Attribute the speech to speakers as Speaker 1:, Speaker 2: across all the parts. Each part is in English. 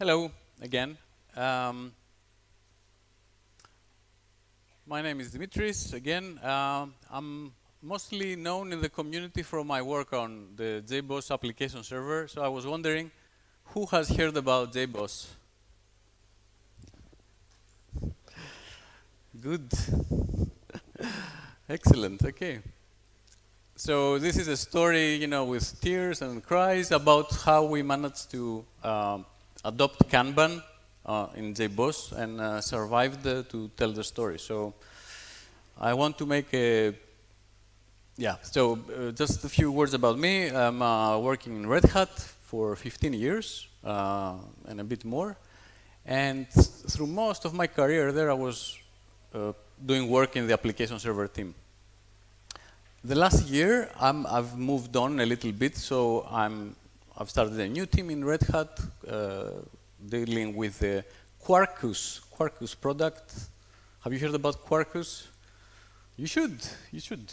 Speaker 1: Hello again. Um, my name is Dimitris. Again, um, I'm mostly known in the community from my work on the JBoss application server. So I was wondering, who has heard about JBoss? Good. Excellent. Okay. So this is a story, you know, with tears and cries about how we managed to um, adopt Kanban uh, in JBoss and uh, survived uh, to tell the story. So I want to make a, yeah, so uh, just a few words about me. I'm uh, working in Red Hat for 15 years uh, and a bit more. And through most of my career there, I was doing work in the application server team. The last year, i have moved on a little bit, so I'm, I've started a new team in Red Hat uh, dealing with the Quarkus, Quarkus product. Have you heard about Quarkus? You should, you should.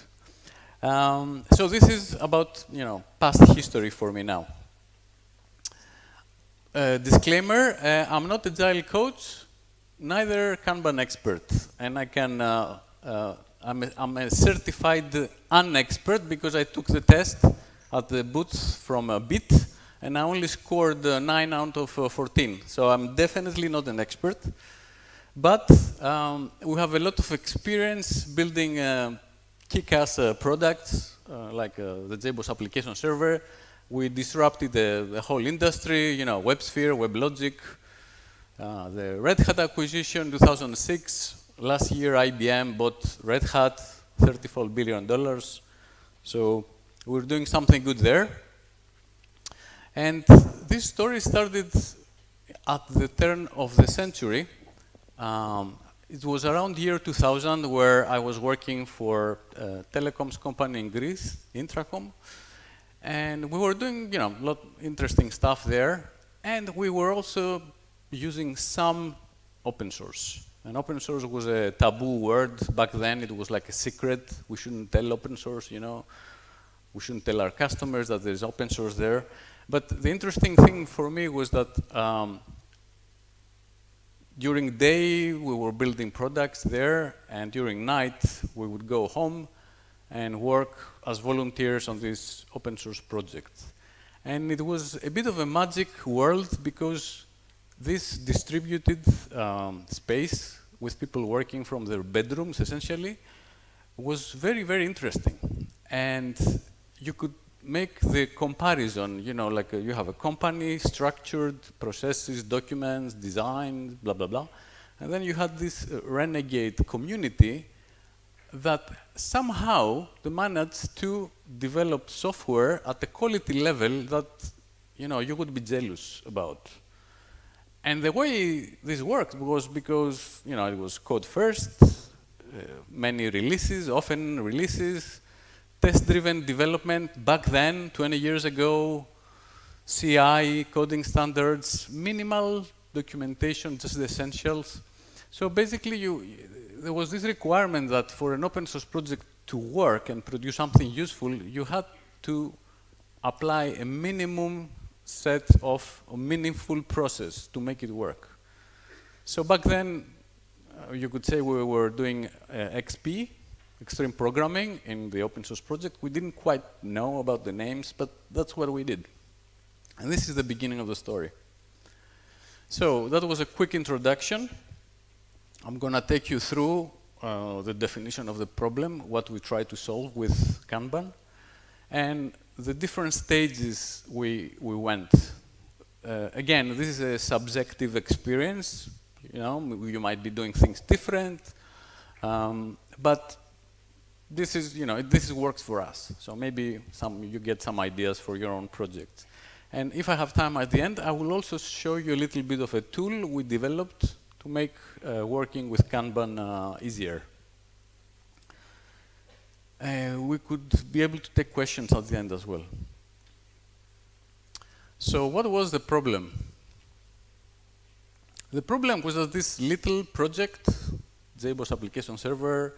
Speaker 1: Um, so this is about, you know, past history for me now. Uh, disclaimer, uh, I'm not a agile coach, neither Kanban expert, and I can uh, uh I'm a, I'm a certified unexpert because I took the test at the booth from a bit and I only scored uh, 9 out of uh, 14. So I'm definitely not an expert. But um, we have a lot of experience building uh, kick-ass uh, products uh, like uh, the JBoss application server. We disrupted the, the whole industry, you know, WebSphere, WebLogic, the Red Hat acquisition 2006, last year IBM bought Red Hat, 34 billion dollars. So we're doing something good there. And this story started at the turn of the century. Um, it was around year 2000 where I was working for a telecoms company in Greece, Intracom. And we were doing, you know, a lot of interesting stuff there. And we were also using some open source. And open source was a taboo word back then. It was like a secret. We shouldn't tell open source, you know. We shouldn't tell our customers that there's open source there. But the interesting thing for me was that um, during day we were building products there, and during night we would go home and work as volunteers on this open source project. And it was a bit of a magic world because this distributed um, space with people working from their bedrooms, essentially, was very, very interesting. And you could make the comparison, you know, like uh, you have a company, structured processes, documents, design, blah, blah, blah. And then you had this uh, renegade community that somehow they managed to develop software at a quality level that, you know, you would be jealous about. And the way this worked was because, you know, it was code first, uh, many releases, often releases, test-driven development back then, 20 years ago, CI, coding standards, minimal documentation, just the essentials. So basically, you, there was this requirement that for an open source project to work and produce something useful, you had to apply a minimum set of a meaningful process to make it work. So back then, uh, you could say we were doing uh, XP, extreme programming, in the open source project. We didn't quite know about the names, but that's what we did. And this is the beginning of the story. So that was a quick introduction. I'm going to take you through uh, the definition of the problem, what we try to solve with Kanban, and the different stages we, we went. Uh, again, this is a subjective experience. You know, you might be doing things different, um, but this is, you know, this works for us. So maybe some you get some ideas for your own project. And if I have time at the end, I will also show you a little bit of a tool we developed to make uh, working with Kanban uh, easier uh, we could be able to take questions at the end as well. So what was the problem? The problem was that this little project, JBoss application server,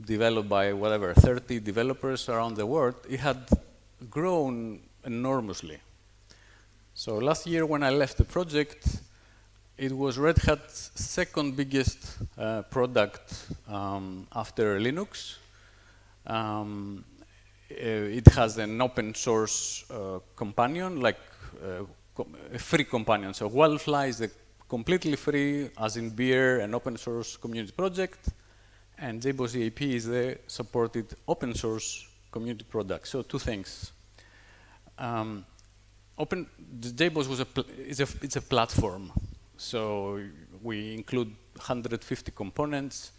Speaker 1: developed by whatever, 30 developers around the world, it had grown enormously. So last year when I left the project, it was Red Hat's second biggest uh, product um, after Linux. Um, uh, it has an open source uh, companion, like uh, a free companion. So Wildfly is a completely free, as in beer, an open source community project, and JBoss EAP is the supported open source community product. So two things. Um, open JBoss was a is a it's a platform. So we include 150 components.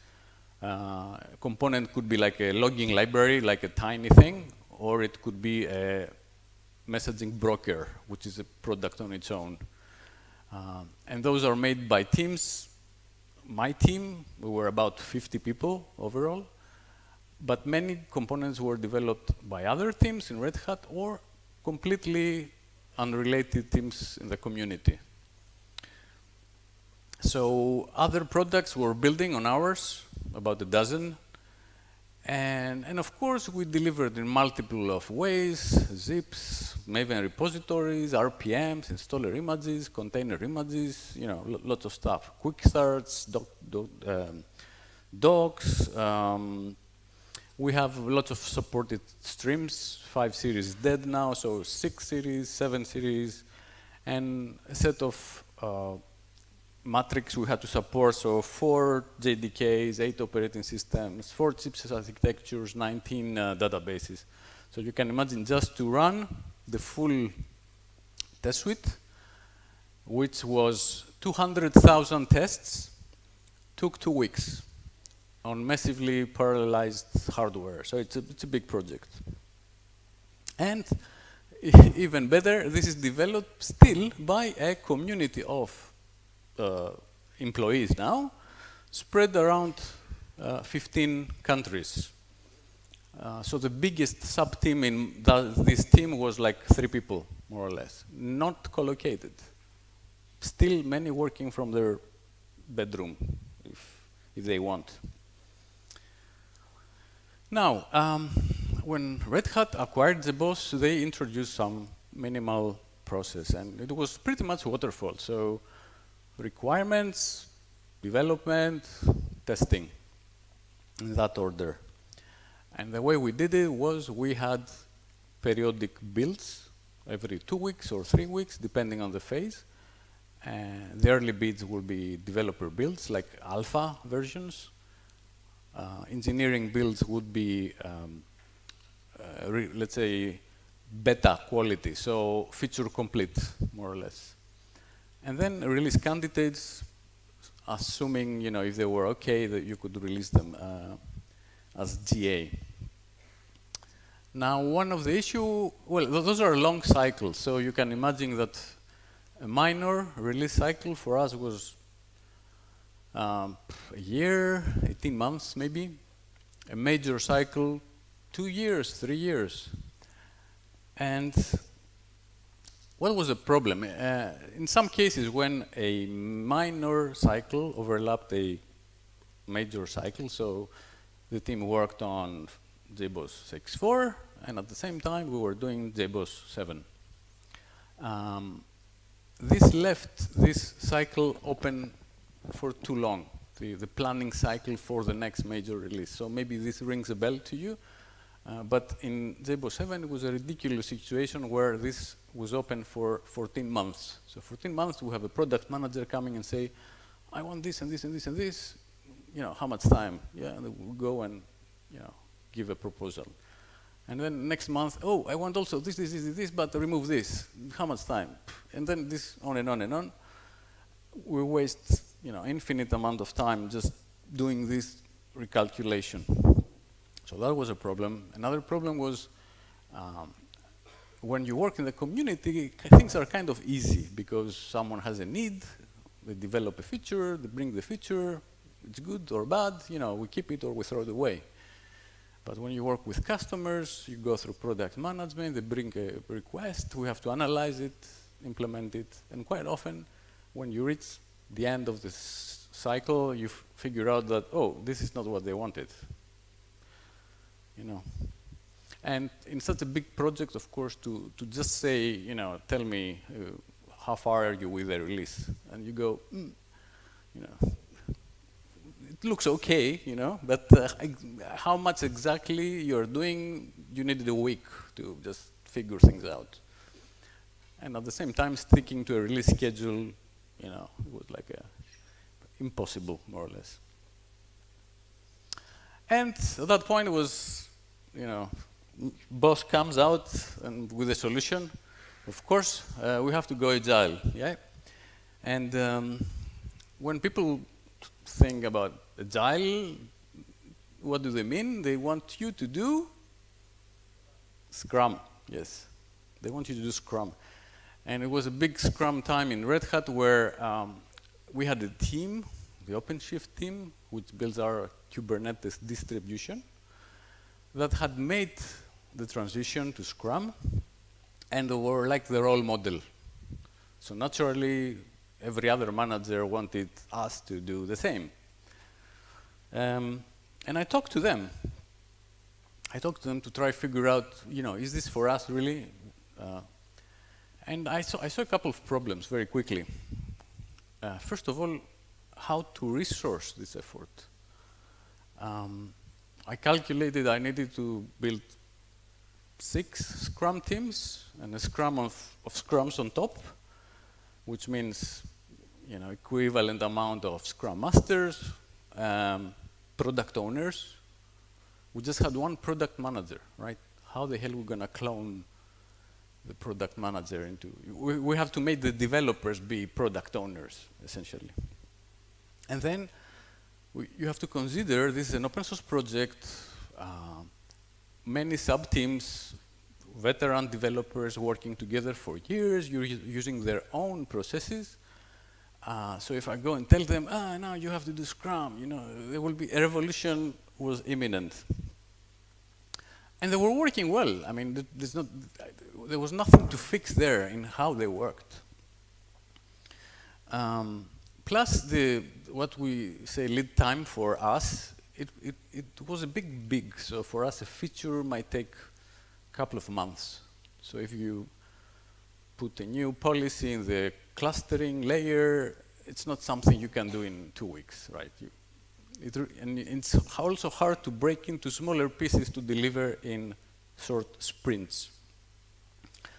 Speaker 1: Uh, component could be like a logging library, like a tiny thing, or it could be a messaging broker, which is a product on its own. Uh, and those are made by teams. My team, we were about 50 people overall, but many components were developed by other teams in Red Hat or completely unrelated teams in the community. So other products were building on ours, about a dozen. And, and of course, we delivered in multiple of ways, zips, Maven repositories, RPMs, installer images, container images, you know, lots of stuff. Quick starts, doc, doc, um, docs. Um, we have lots of supported streams. Five series dead now, so six series, seven series, and a set of uh, matrix we had to support, so four JDKs, eight operating systems, four chipset architectures, 19 uh, databases. So you can imagine just to run the full test suite, which was 200,000 tests, took two weeks on massively parallelized hardware. So it's a, it's a big project. And even better, this is developed still by a community of uh, employees now, spread around uh, 15 countries. Uh, so the biggest sub-team in this team was like three people, more or less, not collocated. Still many working from their bedroom, if, if they want. Now, um, when Red Hat acquired JBoss, they introduced some minimal process, and it was pretty much waterfall. So requirements, development, testing, in that order. And the way we did it was we had periodic builds every two weeks or three weeks, depending on the phase. And the early builds will be developer builds, like alpha versions. Uh, engineering builds would be, um, uh, let's say, beta quality, so feature complete, more or less. And then release candidates, assuming, you know, if they were okay, that you could release them uh, as GA. Now, one of the issue, well, those are long cycles, so you can imagine that a minor release cycle for us was um, a year, 18 months maybe. A major cycle, two years, three years. And what was the problem? Uh, in some cases, when a minor cycle overlapped a major cycle, so the team worked on JBoss 6.4, and at the same time, we were doing JBoss 7. Um, this left this cycle open for too long, the, the planning cycle for the next major release. So maybe this rings a bell to you. Uh, but in JBoss 7, it was a ridiculous situation where this was open for 14 months. So 14 months, we have a product manager coming and say, I want this and this and this and this. You know, how much time? Yeah, and we'll go and, you know, give a proposal. And then next month, oh, I want also this, this, this, this, but remove this. How much time? And then this on and on and on. We waste, you know, infinite amount of time just doing this recalculation. So that was a problem. Another problem was um, when you work in the community, things are kind of easy because someone has a need, they develop a feature, they bring the feature, it's good or bad, you know, we keep it or we throw it away. But when you work with customers, you go through product management, they bring a request, we have to analyze it, implement it, and quite often when you reach the end of this cycle, you figure out that, oh, this is not what they wanted. You know, and in such a big project, of course, to, to just say, you know, tell me uh, how far are you with the release? And you go, mm, you know, it looks okay, you know, but uh, how much exactly you're doing, you needed a week to just figure things out. And at the same time, sticking to a release schedule, you know, was like a impossible, more or less. And at that point, it was, you know, boss comes out and with a solution. Of course, uh, we have to go agile, yeah? And um, when people think about agile, what do they mean? They want you to do Scrum, yes. They want you to do Scrum. And it was a big Scrum time in Red Hat where um, we had a team, the OpenShift team, which builds our Kubernetes distribution, that had made the transition to Scrum and were like the role model. So naturally, every other manager wanted us to do the same. Um, and I talked to them. I talked to them to try to figure out, you know, is this for us really? Uh, and I saw, I saw a couple of problems very quickly. Uh, first of all, how to resource this effort. Um, I calculated I needed to build six Scrum teams and a Scrum of, of Scrums on top, which means you know, equivalent amount of Scrum Masters, um, product owners. We just had one product manager, right? How the hell are we going to clone the product manager into? We, we have to make the developers be product owners, essentially. And then we, you have to consider this is an open source project, uh, many sub-teams, veteran developers working together for years, you're using their own processes. Uh, so if I go and tell them, ah, now you have to do Scrum, you know, there will be a revolution was imminent. And they were working well. I mean, not, there was nothing to fix there in how they worked. Um, plus, the, what we say lead time for us, it, it, it was a big, big. So for us, a feature might take a couple of months. So if you put a new policy in the clustering layer, it's not something you can do in two weeks, right? You, it, and it's also hard to break into smaller pieces to deliver in short sprints.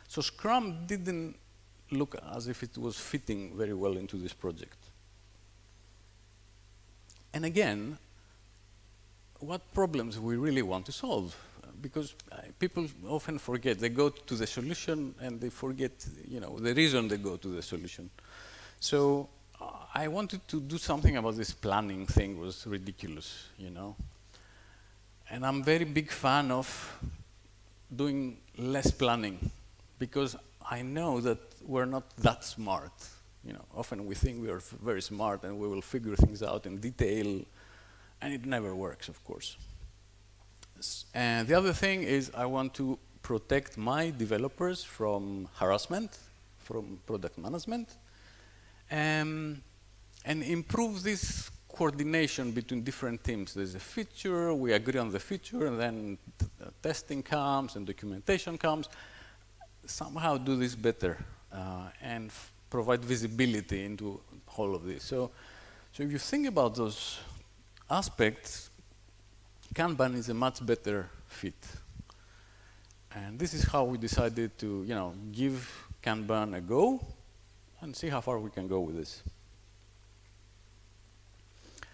Speaker 1: So Scrum didn't look as if it was fitting very well into this project. And again, what problems we really want to solve? Because uh, people often forget. They go to the solution and they forget, you know, the reason they go to the solution. So I wanted to do something about this planning thing. Was ridiculous, you know. And I'm very big fan of doing less planning because I know that we're not that smart. You know, often we think we are very smart and we will figure things out in detail, and it never works, of course. And the other thing is I want to protect my developers from harassment, from product management, um, and improve this coordination between different teams. There's a feature, we agree on the feature, and then testing comes and documentation comes. Somehow do this better uh, and provide visibility into all of this. So, so if you think about those aspects, Kanban is a much better fit. And this is how we decided to, you know, give Kanban a go and see how far we can go with this.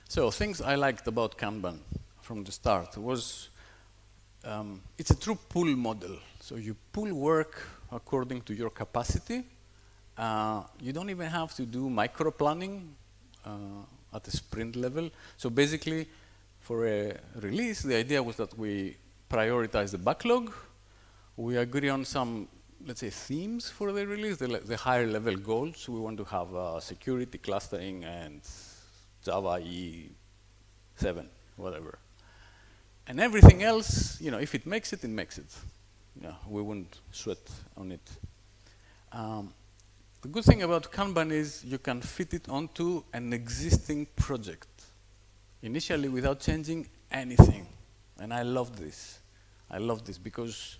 Speaker 1: So things I liked about Kanban from the start was um, it's a true pull model. So you pull work according to your capacity. Uh, you don't even have to do micro planning uh, at a sprint level. So basically, for a release, the idea was that we prioritize the backlog. We agree on some let's say, themes for the release, the, the higher level goals. We want to have uh, security, clustering, and Java EE 7, whatever. And everything else, you know, if it makes it, it makes it. Know, we wouldn't sweat on it. Um, the good thing about Kanban is you can fit it onto an existing project, initially without changing anything. And I love this. I love this because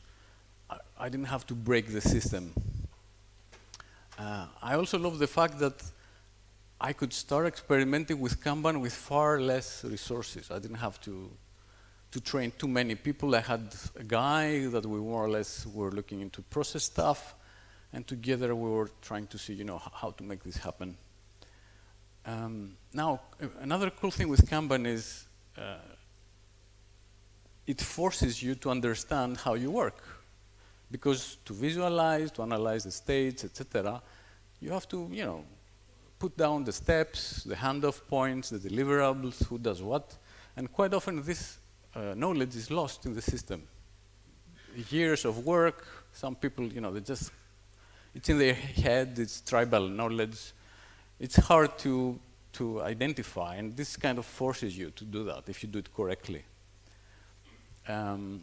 Speaker 1: I, didn't have to break the system. Uh, I also love the fact that I could start experimenting with Kanban with far less resources. I didn't have to, to train too many people. I had a guy that we more or less were looking into process stuff, and together we were trying to see, you know, how to make this happen. Um, now, another cool thing with Kanban is uh, it forces you to understand how you work. Because to visualize, to analyze the states, etc., you have to, you know, put down the steps, the handoff points, the deliverables, who does what. And quite often this uh, knowledge is lost in the system. Years of work, some people, you know, they just, it's in their head, it's tribal knowledge. It's hard to, to identify, and this kind of forces you to do that if you do it correctly. Um,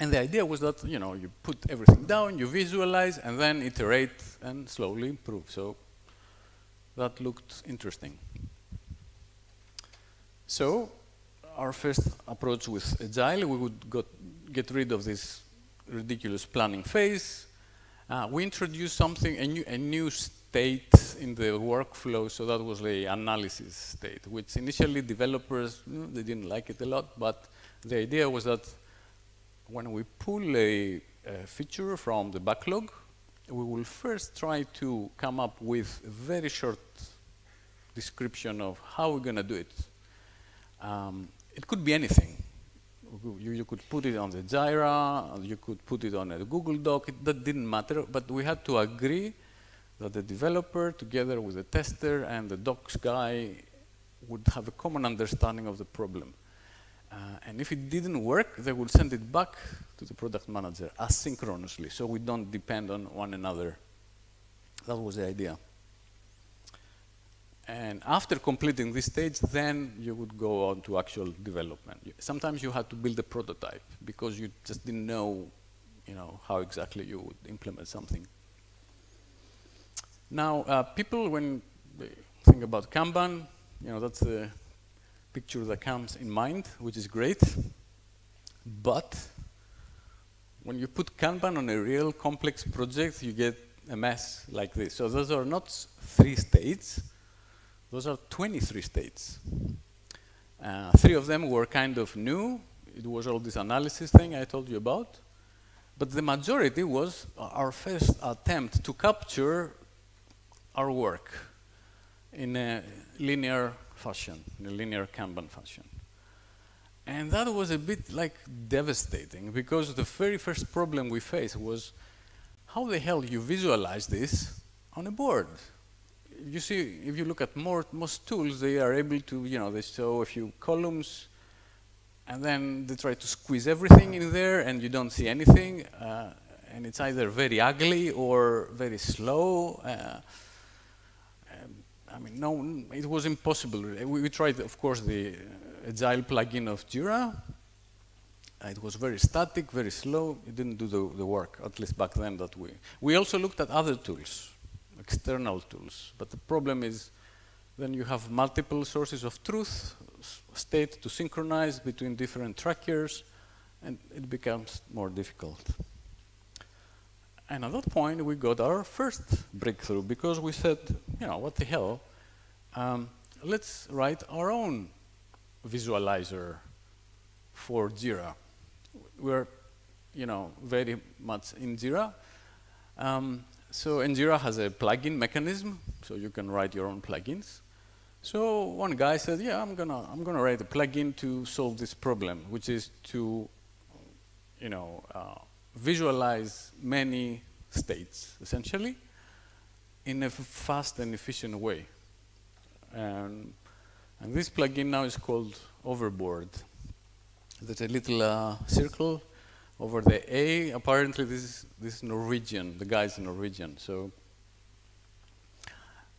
Speaker 1: and the idea was that, you know, you put everything down, you visualize, and then iterate and slowly improve. So that looked interesting. So our first approach with Agile, we would got, get rid of this ridiculous planning phase. Uh, we introduced something, a new, a new state in the workflow, so that was the analysis state, which initially developers, mm, they didn't like it a lot, but the idea was that when we pull a, a feature from the backlog, we will first try to come up with a very short description of how we're going to do it. Um, it could be anything. You, you, could put it on the Jira, you could put it on a Google Doc, it, that didn't matter, but we had to agree that the developer, together with the tester and the docs guy, would have a common understanding of the problem. Uh, and if it didn't work, they would send it back to the product manager asynchronously, so we don't depend on one another. That was the idea. And after completing this stage, then you would go on to actual development. Sometimes you had to build a prototype because you just didn't know, you know, how exactly you would implement something. Now, uh, people, when they think about Kanban, you know, that's the picture that comes in mind, which is great. But when you put Kanban on a real complex project, you get a mess like this. So those are not three states, those are 23 states. Uh, three of them were kind of new. It was all this analysis thing I told you about. But the majority was our first attempt to capture our work in a linear fashion, in a linear Kanban fashion. And that was a bit like devastating because the very first problem we faced was how the hell you visualize this on a board? You see, if you look at more, most tools, they are able to, you know, they show a few columns and then they try to squeeze everything in there and you don't see anything. Uh, and it's either very ugly or very slow. Uh, I mean, no, it was impossible. We, we tried, of course, the Agile plugin of Jira. It was very static, very slow. It didn't do the, the work, at least back then that we. We also looked at other tools, external tools. But the problem is then you have multiple sources of truth, state to synchronize between different trackers, and it becomes more difficult. And at that point, we got our first breakthrough because we said, you know, what the hell? Um, let's write our own visualizer for Jira. We're, you know, very much in Jira. Um, so Jira has a plugin mechanism, so you can write your own plugins. So one guy said, yeah, I'm gonna, I'm gonna write a plugin to solve this problem, which is to, you know, uh, visualize many states, essentially, in a fast and efficient way. And, and this plugin now is called Overbård. There's a little uh, circle over the A. Apparently, this is, this is Norwegian. The guy is Norwegian. So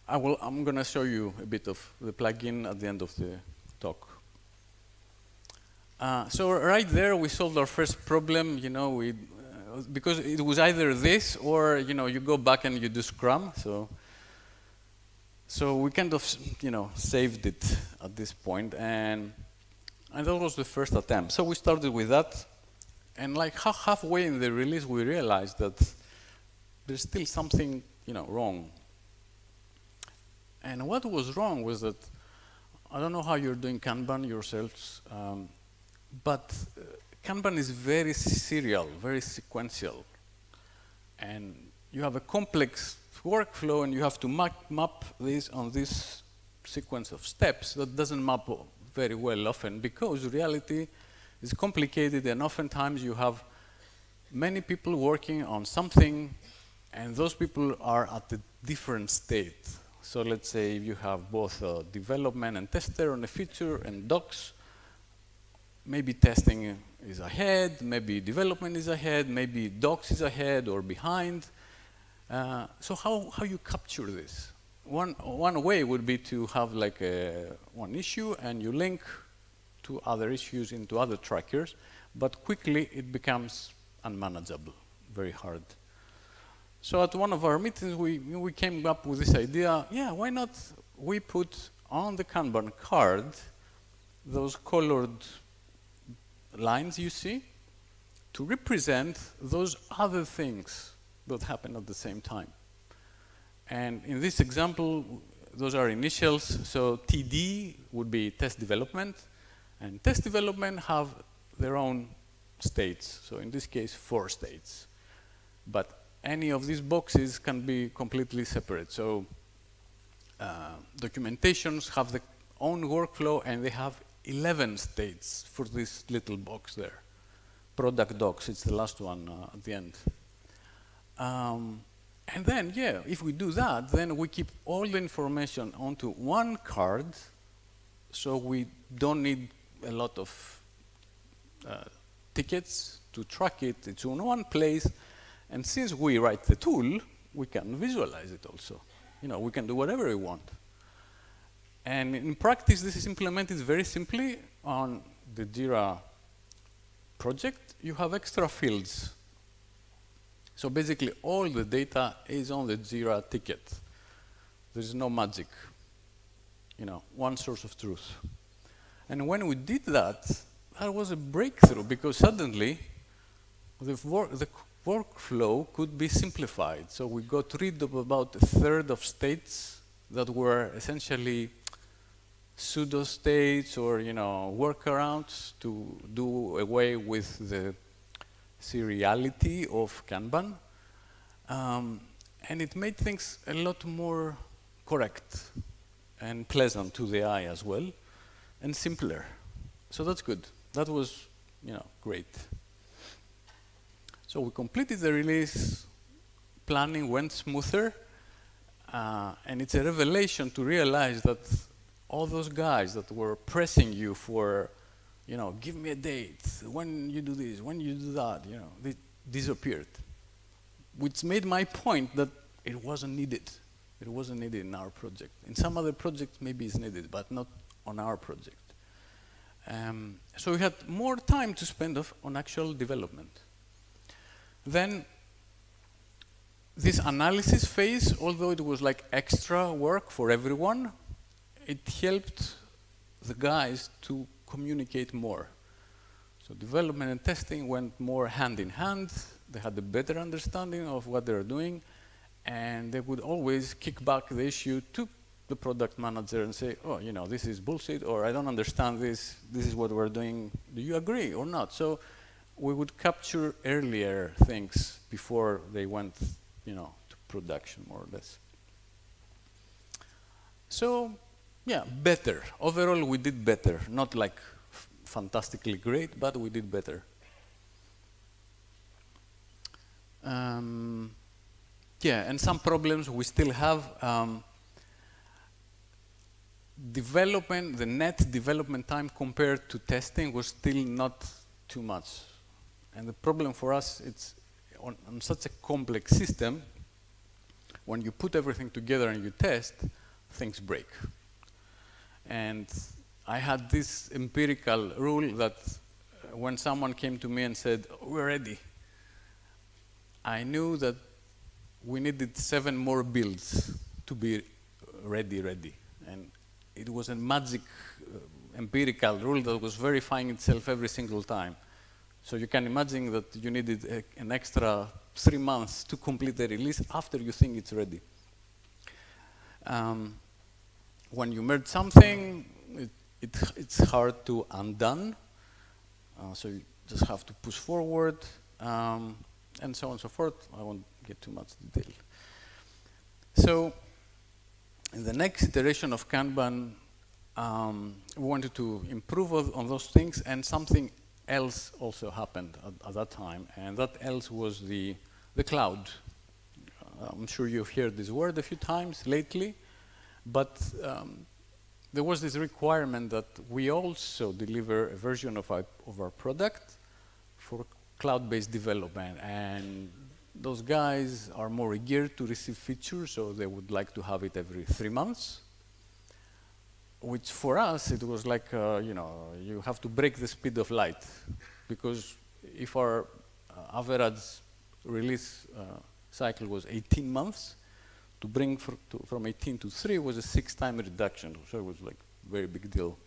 Speaker 1: I will, I'm going to show you a bit of the plugin at the end of the talk. Uh, so right there, we solved our first problem. You know, we because it was either this or you know you go back and you do Scrum. So so we kind of you know saved it at this point, and and that was the first attempt. So we started with that, and like halfway in the release, we realized that there's still something you know, wrong. And what was wrong was that I don't know how you're doing Kanban yourselves, um, but uh, Kanban is very serial, very sequential. And you have a complex workflow and you have to map, map this on this sequence of steps that doesn't map very well often because reality is complicated and oftentimes you have many people working on something and those people are at a different state. So let's say if you have both uh, development and tester on a feature and docs, maybe testing is ahead, maybe development is ahead, maybe docs is ahead or behind. Uh, so how, how you capture this? One, one way would be to have like a, one issue and you link to other issues into other trackers, but quickly it becomes unmanageable, very hard. So at one of our meetings, we, we came up with this idea, yeah, why not we put on the Kanban card those colored lines you see to represent those other things that happen at the same time. And in this example, those are initials, so TD would be test development, and test development have their own states, so in this case, four states. But any of these boxes can be completely separate. So uh, documentations have their own workflow and they have 11 states for this little box there. Product docs, it's the last one uh, at the end. Um, and then, yeah, if we do that, then we keep all the information onto one card, so we don't need a lot of uh, tickets to track it. It's in one place, and since we write the tool, we can visualize it also. You know, we can do whatever we want. And in practice, this is implemented very simply on the Jira project. You have extra fields. So basically, all the data is on the Jira ticket. There is no magic. You know, one source of truth. And when we did that, that was a breakthrough because suddenly the, the workflow could be simplified. So we got rid of about a third of states that were essentially pseudo states or you know workarounds to do away with the seriality of Kanban. Um, and it made things a lot more correct and pleasant to the eye as well, and simpler. So that's good. That was, you know, great. So we completed the release, planning went smoother, uh, and it's a revelation to realize that all those guys that were pressing you for, you know, give me a date, when you do this, when you do that, you know, they disappeared. Which made my point that it wasn't needed. It wasn't needed in our project. In some other projects, maybe it's needed, but not on our project. Um, so we had more time to spend on actual development. Then this analysis phase, although it was like extra work for everyone, it helped the guys to communicate more. So development and testing went more hand in hand. They had a better understanding of what they're doing, and they would always kick back the issue to the product manager and say, oh, you know, this is bullshit, or I don't understand this, this is what we're doing, do you agree or not? So we would capture earlier things before they went, you know, to production more or less. So, yeah, better. Overall, we did better. Not like fantastically great, but we did better. Um, yeah, and some problems we still have. Um, development, the net development time compared to testing was still not too much. And the problem for us, it's on, on such a complex system, when you put everything together and you test, things break. And I had this empirical rule that uh, when someone came to me and said, we're ready, I knew that we needed seven more builds to be ready, ready. It was a magic uh, empirical rule that was verifying itself every single time. So you can imagine that you needed a, an extra three months to complete the release after you think it's ready. Um, when you merge something, it, it, it's hard to undone. Uh, so you just have to push forward, um, and so on and so forth. I won't get too much detail. So in the next iteration of Kanban, um, we wanted to improve on those things, and something else also happened at, at, that time, and that else was the, the cloud. I'm sure you've heard this word a few times lately, but um, there was this requirement that we also deliver a version of our, of our product for cloud-based development. And those guys are more eager to receive features, so they would like to have it every three months. Which for us, it was like, uh, you know, you have to break the speed of light. Because if our uh, average release uh, cycle was 18 months, to bring to, from 18 to 3 was a six-time reduction, so it was like a very big deal.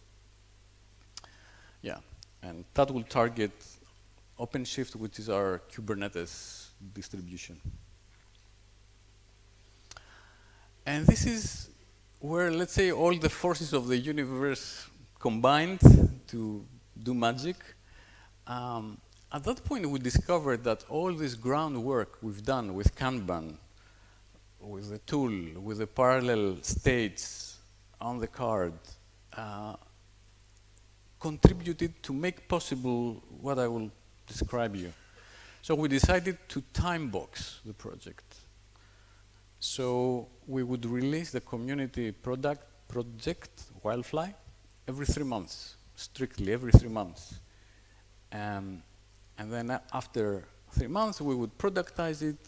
Speaker 1: Yeah, and that will target OpenShift, which is our Kubernetes distribution. And this is where, let's say, all the forces of the universe combined to do magic. Um, at that point, we discovered that all this groundwork we've done with Kanban with the tool, with the parallel states on the card, uh, contributed to make possible what I will describe you. So we decided to time box the project. So we would release the community product project, Wildfly, every three months, strictly every three months. Um, and then after three months, we would productize it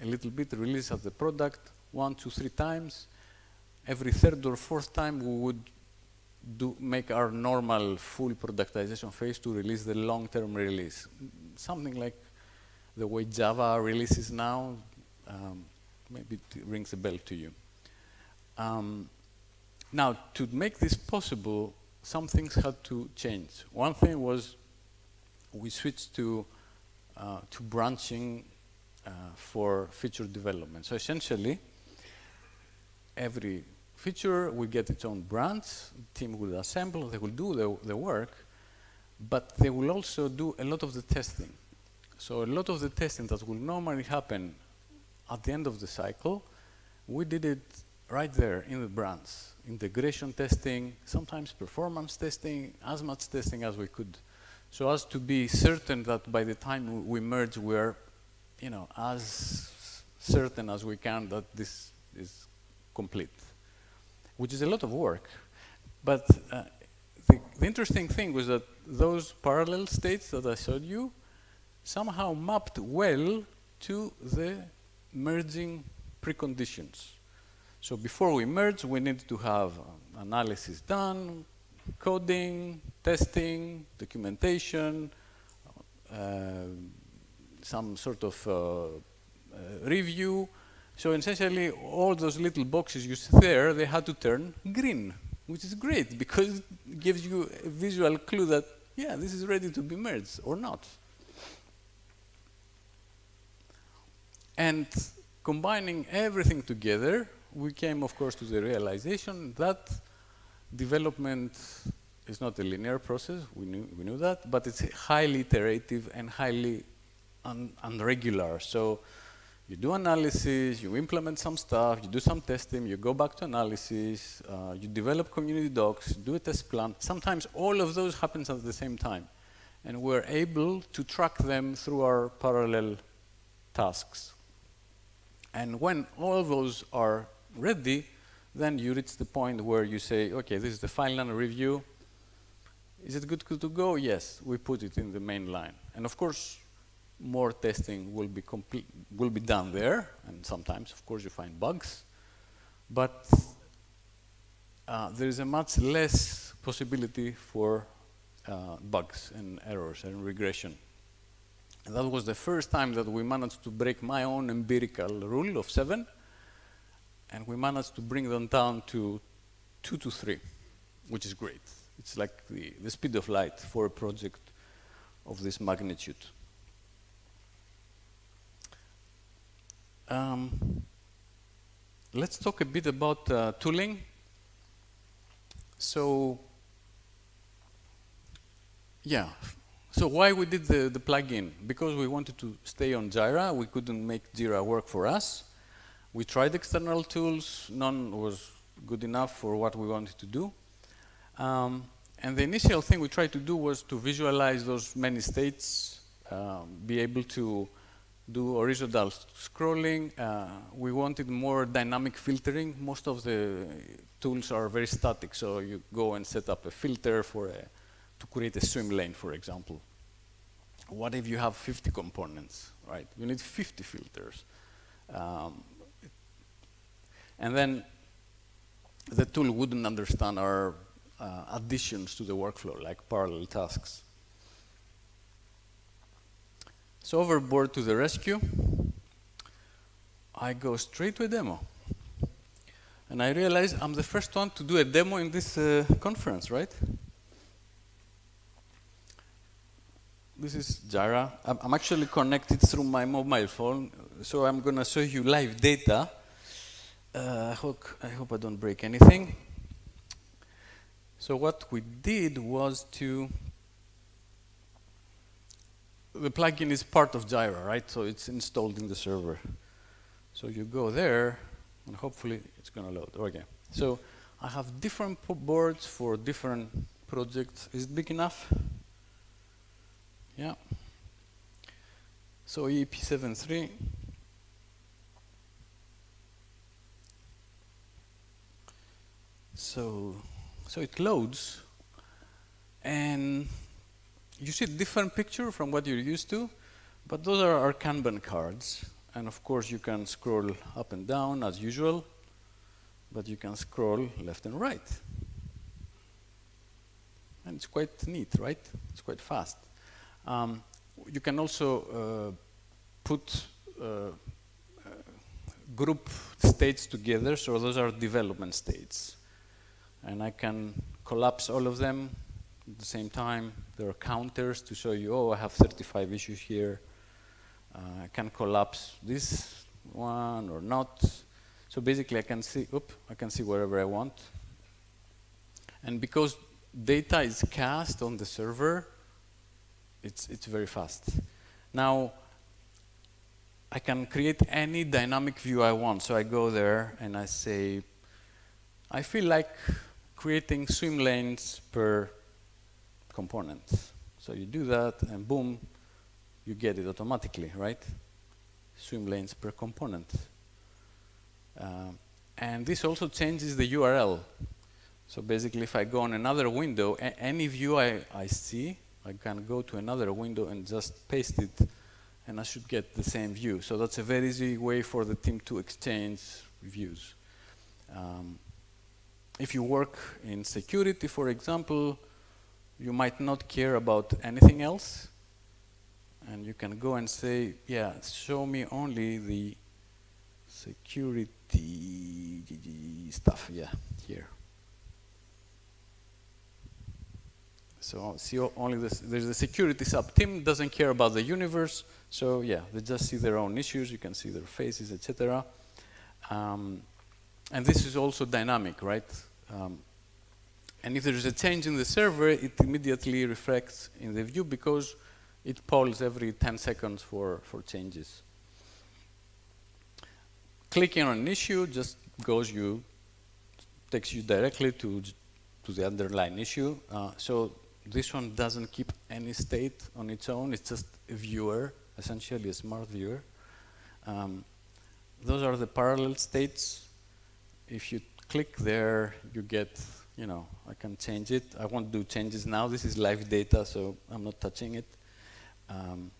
Speaker 1: a little bit, release of the product one, two, three times. Every third or fourth time, we would do make our normal full productization phase to release the long-term release. Something like the way Java releases now, um, maybe it rings a bell to you. Um, now, to make this possible, some things had to change. One thing was we switched to, uh, to branching uh, for feature development. So essentially, every feature will get its own branch, team will assemble, they will do the, the work, but they will also do a lot of the testing. So a lot of the testing that will normally happen at the end of the cycle, we did it right there in the branch. Integration testing, sometimes performance testing, as much testing as we could. So as to be certain that by the time we merge, we're you know, as certain as we can that this is complete, which is a lot of work. But uh, the, the, interesting thing was that those parallel states that I showed you somehow mapped well to the merging preconditions. So before we merge, we need to have analysis done, coding, testing, documentation, uh, some sort of uh, uh, review. So essentially, all those little boxes you see there, they had to turn green, which is great because it gives you a visual clue that, yeah, this is ready to be merged or not. And combining everything together, we came, of course, to the realization that development is not a linear process, we knew, we knew that, but it's highly iterative and highly un unregular. So you do analysis, you implement some stuff, you do some testing, you go back to analysis, uh, you develop community docs, do a test plan. Sometimes all of those happens at the same time. And we're able to track them through our parallel tasks. And when all those are ready, then you reach the point where you say, okay, this is the final review. Is it good to go? Yes, we put it in the main line. And of course, more testing will be will be done there, and sometimes, of course, you find bugs, but uh, there is a much less possibility for uh, bugs and errors and regression. That was the first time that we managed to break my own empirical rule of seven, and we managed to bring them down to two to three, which is great. It's like the, the speed of light for a project of this magnitude. Um, let's talk a bit about uh, tooling. So, yeah. So why we did the, the plugin? Because we wanted to stay on Jira. We couldn't make Jira work for us. We tried external tools. None was good enough for what we wanted to do. Um, and the initial thing we tried to do was to visualize those many states, um, be able to do horizontal scrolling. Uh, we wanted more dynamic filtering. Most of the tools are very static, so you go and set up a filter for a, to create a swim lane, for example. What if you have 50 components, right? You need 50 filters. Um, and then the tool wouldn't understand our uh, additions to the workflow, like parallel tasks. So Overbård to the rescue, I go straight to a demo. And I realize I'm the first one to do a demo in this uh, conference, right? This is Jira. I'm, I'm actually connected through my mobile phone, so I'm going to show you live data. Uh, I, hope, I hope I don't break anything. So what we did was to the plugin is part of Jira, right? So it's installed in the server. So you go there, and hopefully it's going to load. Okay. So I have different boards for different projects. Is it big enough? Yeah. So EP73 So, so it loads, and you see a different picture from what you're used to, but those are our Kanban cards. And of course, you can scroll up and down as usual, but you can scroll left and right. And it's quite neat, right? It's quite fast. Um, you can also uh, put uh, uh, group states together, so those are development states. And I can collapse all of them at the same time, there are counters to show you, oh, I have 35 issues here. Uh, I can collapse this one or not. So basically, I can see, oop, I can see wherever I want. And because data is cast on the server, it's, it's very fast. Now, I can create any dynamic view I want. So I go there and I say, I feel like creating swim lanes per components. So you do that, and boom, you get it automatically, right? Swim lanes per component. Uh, and this also changes the URL. So basically, if I go on another window, any view I, I see, I can go to another window and just paste it, and I should get the same view. So that's a very easy way for the team to exchange views. Um, if you work in security, for example, you might not care about anything else. And you can go and say, yeah, show me only the security stuff. Yeah, here. So see only this, there's a security sub team doesn't care about the universe. So yeah, they just see their own issues. You can see their faces, etc. Um, and this is also dynamic, right? Um, and if there is a change in the server, it immediately reflects in the view because it polls every 10 seconds for, for changes. Clicking on an issue just goes you, takes you directly to, to the underlying issue. Uh, so this one doesn't keep any state on its own. It's just a viewer, essentially a smart viewer. Um, those are the parallel states. If you click there, you get you know, I can change it. I won't do changes now. This is live data, so I'm not touching it. Um,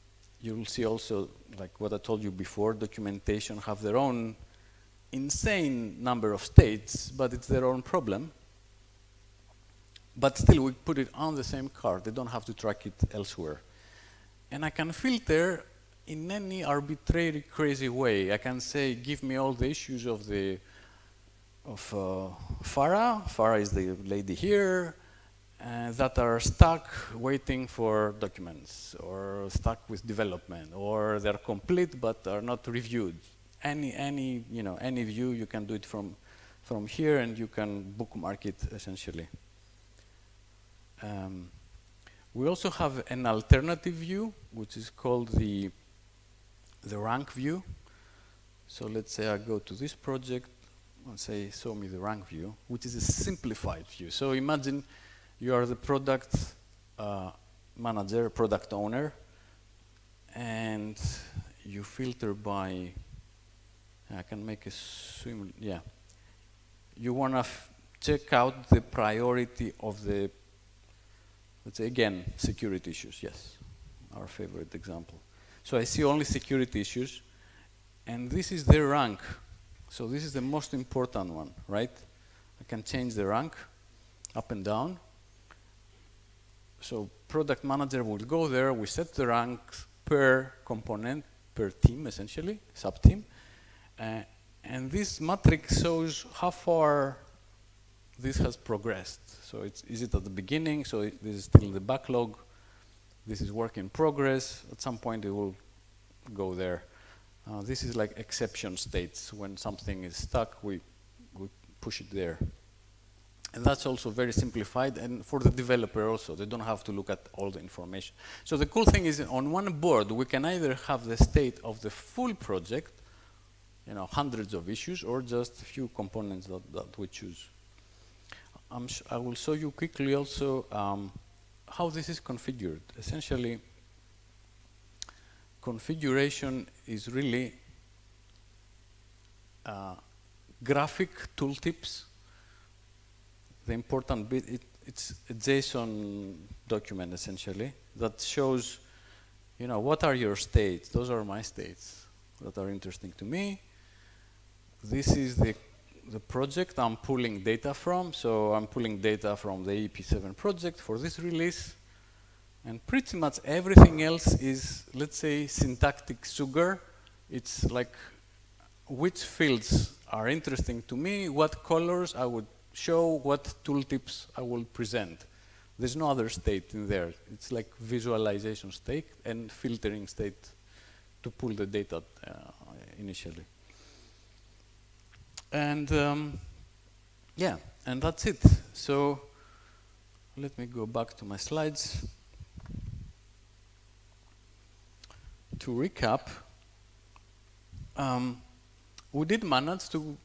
Speaker 1: you'll see also, like what I told you before, documentation have their own insane number of states, but it's their own problem. But still, we put it on the same card. They don't have to track it elsewhere. And I can filter in any arbitrary, crazy way. I can say, give me all the issues of the of uh, Farah. Farah is the lady here. Uh, that are stuck waiting for documents or stuck with development or they're complete but are not reviewed. any, any, you know, any view, you can do it from, from here and you can bookmark it essentially. Um, we also have an alternative view, which is called the, the rank view. So let's say I go to this project and say, show me the rank view, which is a simplified view. So imagine you are the product uh, manager, product owner, and you filter by, I can make a swim, yeah. You want to check out the priority of the, let's say again, security issues, yes, our favorite example. So I see only security issues, and this is the rank. So this is the most important one, right? I can change the rank up and down. So product manager will go there, we set the rank per component, per team essentially, sub-team. Uh, and this matrix shows how far this has progressed. So it's, is it at the beginning? So it, this is still the backlog. This is work in progress. At some point it will go there. Uh, this is like exception states. When something is stuck, we, we push it there. And that's also very simplified, and for the developer also, they don't have to look at all the information. So the cool thing is, on one board, we can either have the state of the full project, you know, hundreds of issues, or just a few components that, that we choose. I will show you quickly also um, how this is configured. Essentially, configuration is really uh, graphic tooltips the important bit, it, it's a JSON document essentially that shows, you know, what are your states? Those are my states that are interesting to me. This is the, the project I'm pulling data from. So I'm pulling data from the EP7 project for this release. And pretty much everything else is, let's say, syntactic sugar. It's like which fields are interesting to me, what colors I would show what tooltips I will present. There's no other state in there. It's like visualization state and filtering state to pull the data uh, initially. And um, yeah, and that's it. So let me go back to my slides. To recap, um, we did manage to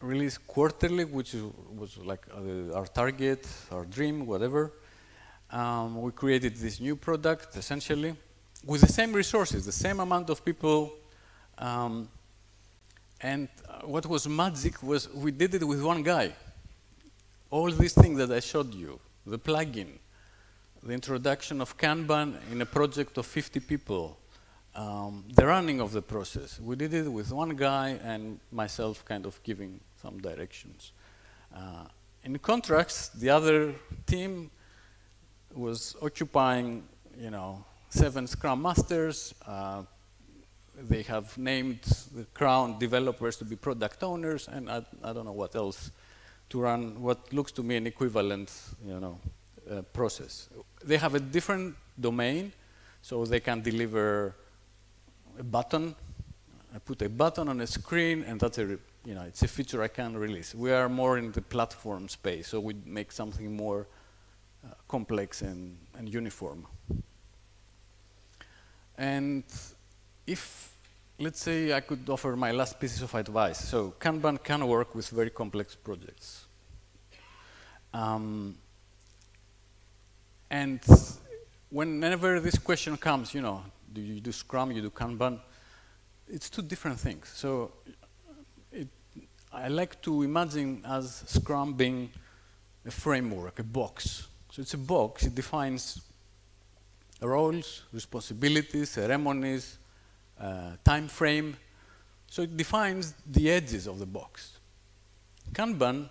Speaker 1: release quarterly, which was like uh, our target, our dream, whatever. Um, we created this new product, essentially, with the same resources, the same amount of people. Um, and uh, what was magic was we did it with one guy. All these things that I showed you, the plugin, the introduction of Kanban in a project of 50 people, um, the running of the process. We did it with one guy and myself kind of giving some directions. Uh, in contrast, the other team was occupying, you know, seven Scrum Masters. Uh, they have named the Crown developers to be product owners, and I, I, don't know what else to run what looks to me an equivalent, you know, uh, process. They have a different domain, so they can deliver a button. I put a button on a screen, and that's a you know, it's a feature I can release. We are more in the platform space, so we make something more uh, complex and, and uniform. And if, let's say I could offer my last pieces of advice. So Kanban can work with very complex projects. Um, and whenever this question comes, you know, do you do Scrum, you do Kanban, it's two different things. So I like to imagine as Scrum being a framework, a box. So it's a box, it defines roles, responsibilities, ceremonies, uh, time frame. So it defines the edges of the box. Kanban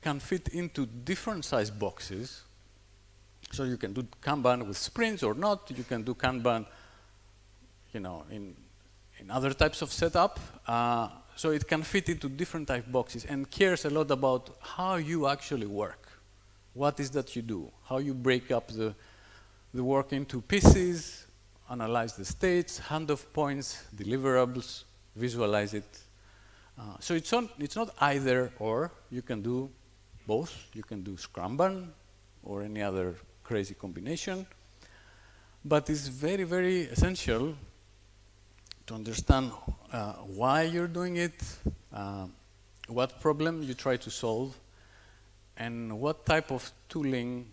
Speaker 1: can fit into different size boxes. So you can do Kanban with sprints or not. You can do Kanban, you know, in, in other types of setup. Uh, so it can fit into different type boxes and cares a lot about how you actually work. What is that you do? How you break up the, the work into pieces, analyze the states, handoff points, deliverables, visualize it. Uh, so it's, on, it's not either or. You can do both. You can do Scrumban or any other crazy combination. But it's very, very essential to understand uh, why you're doing it, uh, what problem you try to solve, and what type of tooling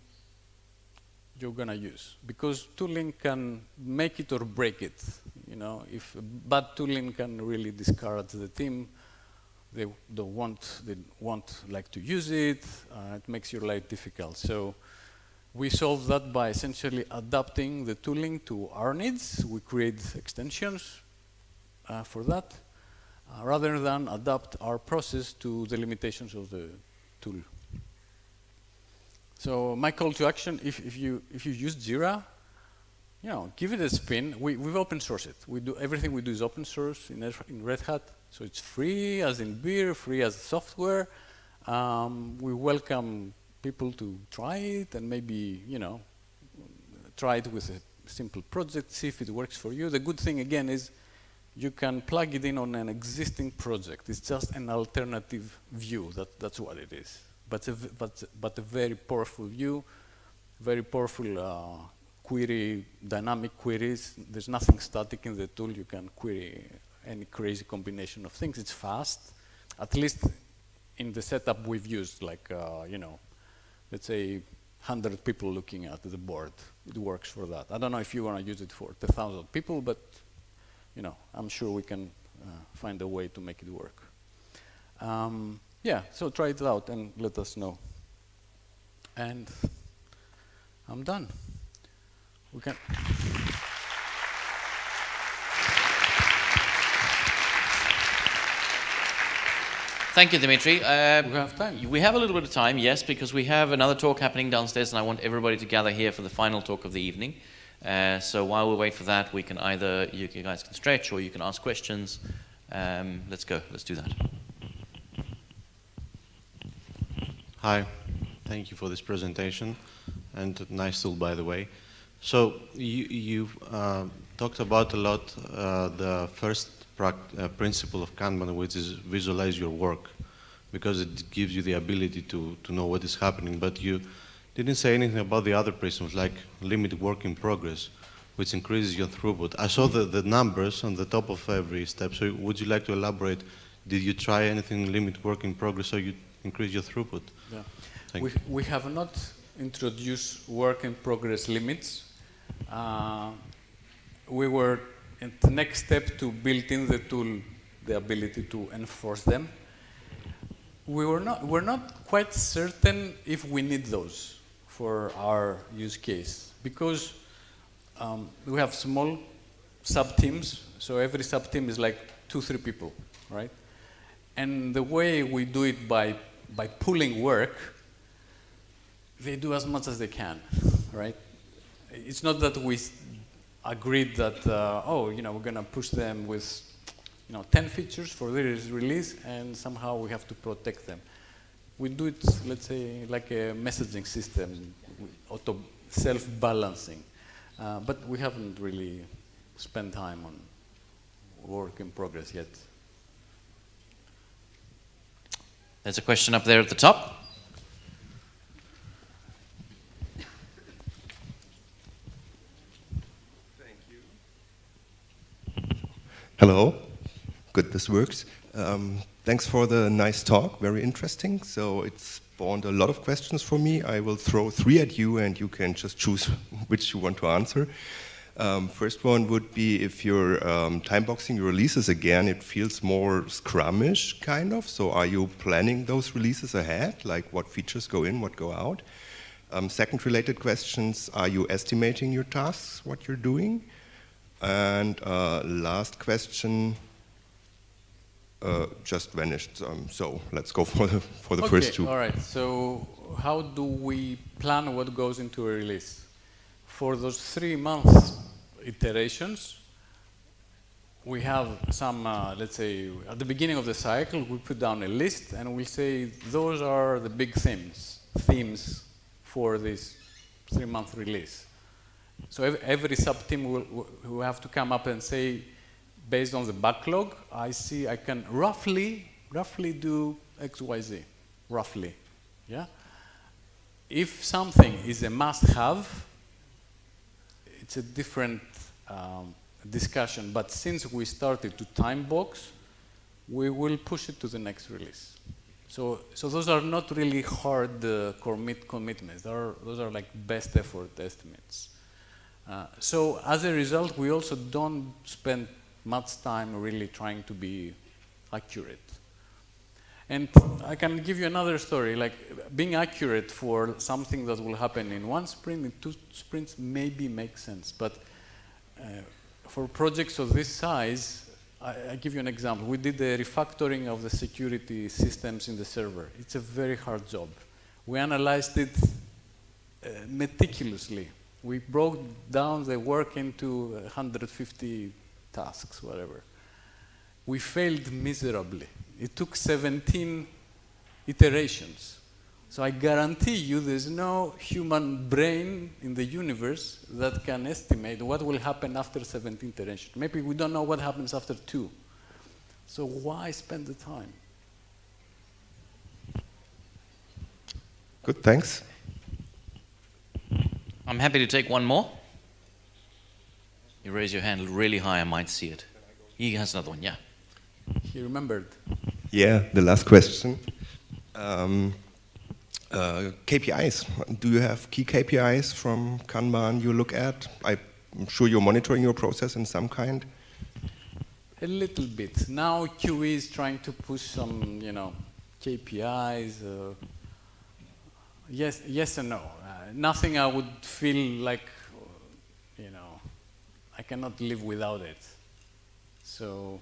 Speaker 1: you're going to use. Because tooling can make it or break it. You know, if bad tooling can really discourage the team, they don't want, they won't like to use it, uh, it makes your life difficult. So we solve that by essentially adapting the tooling to our needs. We create extensions uh, for that, uh, rather than adapt our process to the limitations of the tool. So my call to action, if, if, you, if you use Jira, you know, give it a spin. We, we've open sourced it. We do, everything we do is open source in, in Red Hat. So it's free as in beer, free as software. Um, we welcome people to try it and maybe, you know, try it with a simple project, see if it works for you. The good thing, again, is you can plug it in on an existing project. It's just an alternative view. That, that's what it is. But a, but, but a very powerful view, very powerful uh, query, dynamic queries. There's nothing static in the tool. You can query any crazy combination of things. It's fast, at least in the setup we've used, like, uh, you know, let's say 100 people looking at the board. It works for that. I don't know if you want to use it for 1,000 people, but you know, I'm sure we can uh, find a way to make it work. Um, yeah, so try it out and let us know. And I'm done. We can.
Speaker 2: Thank you, Dimitri.
Speaker 1: Uh, we have time.
Speaker 2: We have a little bit of time, yes, because we have another talk happening downstairs, and I want everybody to gather here for the final talk of the evening. Uh, so while we wait for that, we can either, you guys can stretch or you can ask questions. Um, let's go, let's do that.
Speaker 3: Hi, thank you for this presentation and nice tool by the way. So you, you uh, talked about a lot uh, the first uh, principle of Kanban, which is visualize your work because it gives you the ability to, to know what is happening, but you didn't say anything about the other principles like limit work in progress, which increases your throughput. I saw the, the numbers on the top of every step, so would you like to elaborate? Did you try anything limit work in progress so you increase your throughput?
Speaker 1: Yeah. we, we have not introduced work in progress limits. Uh, we were in the next step to build in the tool the ability to enforce them. We were not, we're not quite certain if we need those for our use case because um, we have small sub-teams, so every sub-team is like two, three people, right? And the way we do it by, by pooling work, they do as much as they can, right? It's not that we agreed that, uh, oh, you know, we're going to push them with, you know, 10 features for this release, and somehow we have to protect them we do it, let's say, like a messaging system, auto self-balancing. Uh, but we haven't really spent time on work in progress yet.
Speaker 2: There's a question up there at the top.
Speaker 4: Thank you. Hello. Good, this works. Um, Thanks for the nice talk, very interesting. So it spawned a lot of questions for me. I will throw three at you and you can just choose which you want to answer. Um, first one would be if you're um, time boxing your releases again, it feels more scrumish kind of. So are you planning those releases ahead? Like what features go in, what go out? Um, second related questions, are you estimating your tasks, what you're doing? And uh, last question, uh, just vanished. Um, so let's go for the, for the
Speaker 1: okay,
Speaker 4: first two.
Speaker 1: All right. So how do we plan what goes into a release? For those three month iterations, we have some, uh, let's say, at the beginning of the cycle, we put down a list and we say those are the big themes, themes for this three-month release. So every, sub-team will, will have to come up and say, based on the backlog, I see I can roughly, roughly do X, Y, Z, roughly, yeah? If something is a must-have, it's a different um, discussion, but since we started to time box, we will push it to the next release. So, so those are not really hard uh, commit commitments. Are, those are like best effort estimates. Uh, so as a result, we also don't spend much time really trying to be accurate. And I can give you another story, like being accurate for something that will happen in one sprint, in two sprints, maybe makes sense. But for projects of this size, I, I, give you an example. We did the refactoring of the security systems in the server. It's a very hard job. We analyzed it uh, meticulously. We broke down the work into 150 tasks, whatever. We failed miserably. It took 17 iterations. So I guarantee you there's no human brain in the universe that can estimate what will happen after 17 iterations. Maybe we don't know what happens after two. So why spend the time?
Speaker 4: Good, thanks.
Speaker 2: I'm happy to take one more. You raise your hand really high, I might see it. He has another one, yeah.
Speaker 1: He remembered.
Speaker 4: Yeah, the last question. Um, uh, KPIs. Do you have key KPIs from Kanban you look at? I'm sure you're monitoring your process in some kind.
Speaker 1: A little bit. Now QE is trying to push some, you know, KPIs. Uh, yes, yes and no. Uh, nothing I would feel like, you know, I cannot live without it. So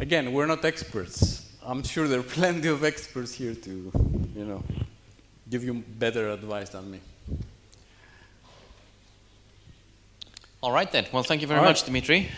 Speaker 1: again, we're not experts. I'm sure there are plenty of experts here to, you know, give you better advice than me.
Speaker 2: All right then. Well, thank you very All much. Dimitri.